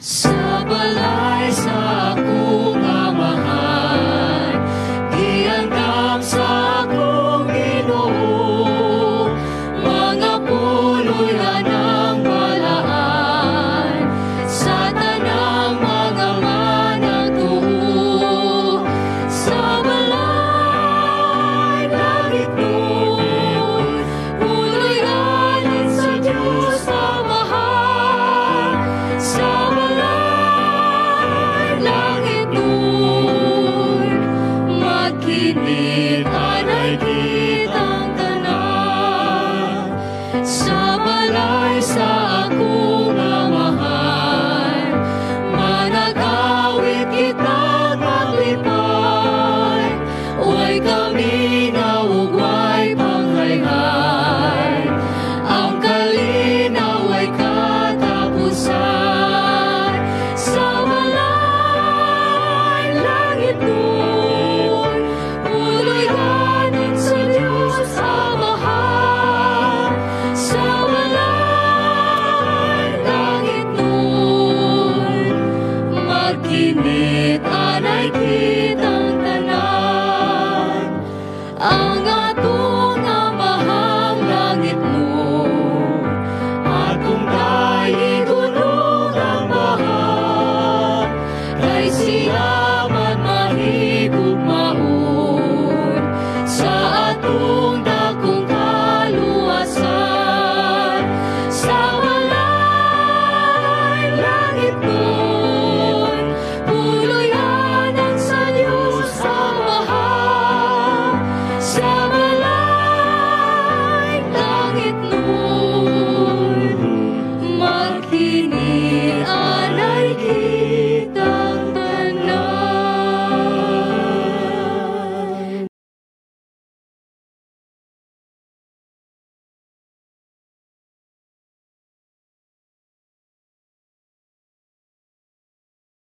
sa balay sa akong amahan. my peace.